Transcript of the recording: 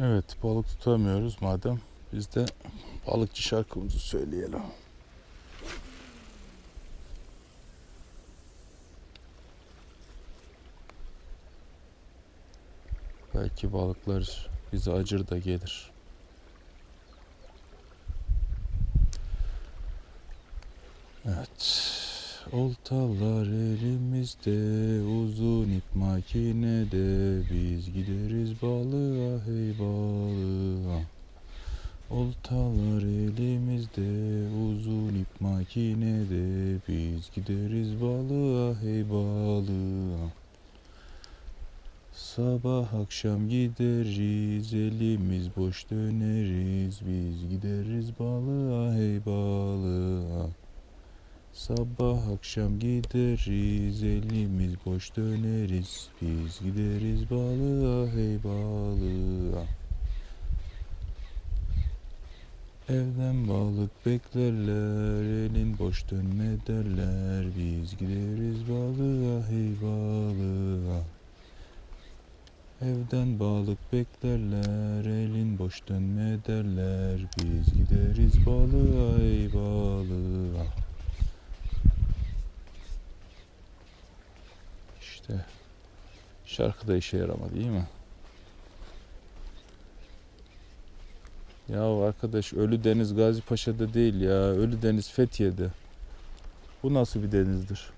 Evet balık tutamıyoruz madem biz de balıkçı şarkımızı söyleyelim. Belki balıklar bize acır da gelir. Evet. Oltalar elimizde, uzun ip makinede, biz gideriz balığa hey balığa. Oltalar elimizde, uzun ip makinede, biz gideriz balığa hey balığa. Sabah akşam gideriz, elimiz boş döneriz, biz gideriz balığa hey balığa. Sabah akşam gideriz, elimiz boş döneriz, biz gideriz balığa hey balığa. Evden balık beklerler, elin boş dönme derler, biz gideriz balığa hey balığa. Evden balık beklerler, elin boş dönme derler, biz gideriz balığa hey balığa. İşte şarkı da işe yaramadı değil mi? Ya arkadaş Ölü Deniz Gazi Paşa'da değil ya. Ölü Deniz Fethiye'de. Bu nasıl bir denizdir?